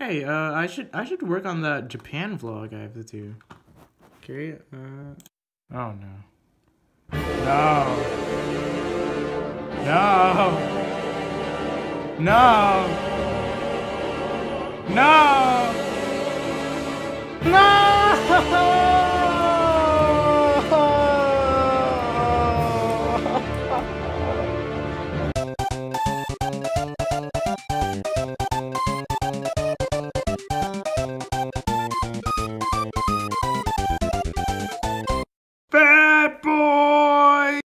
Hey, uh, I should I should work on that Japan vlog I have to do. Okay. Uh. Oh no. No. No. No. No.